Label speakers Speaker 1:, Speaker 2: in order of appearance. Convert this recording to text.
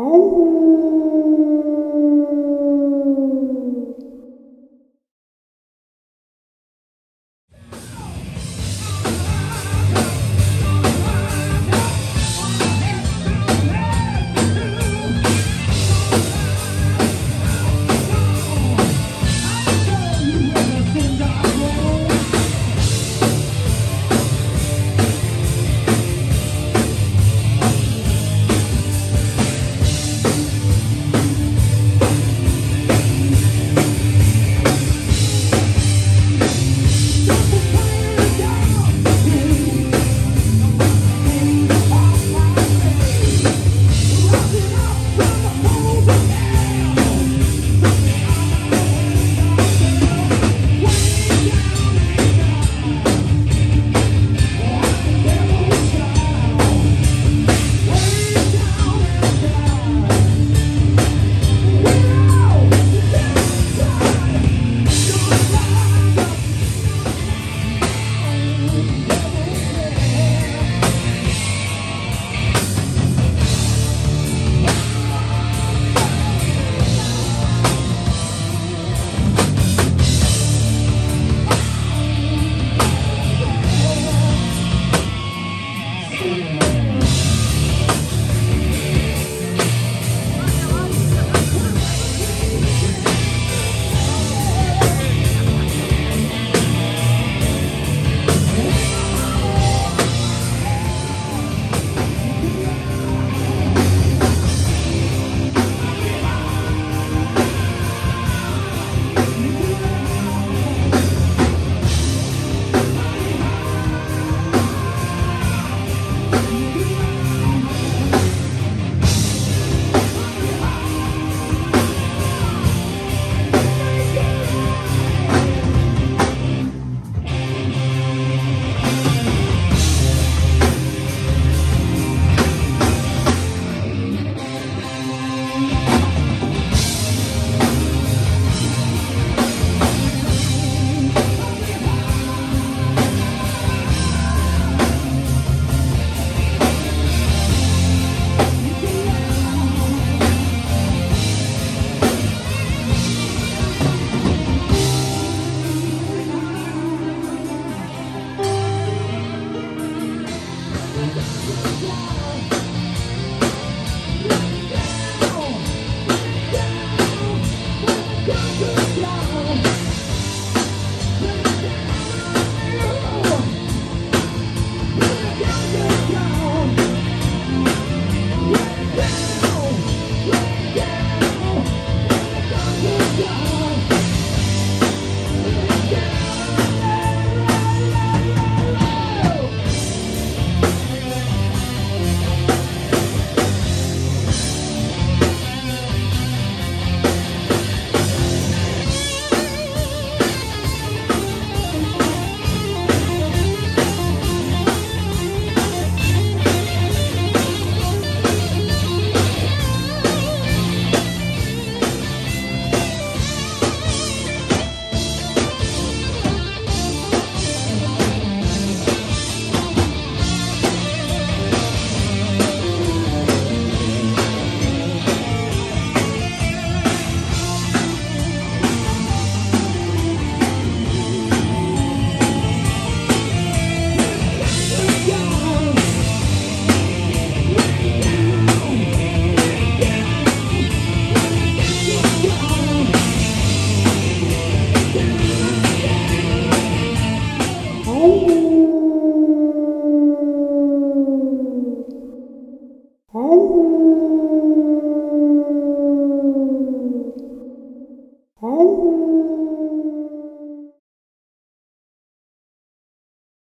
Speaker 1: Oh. Ooh.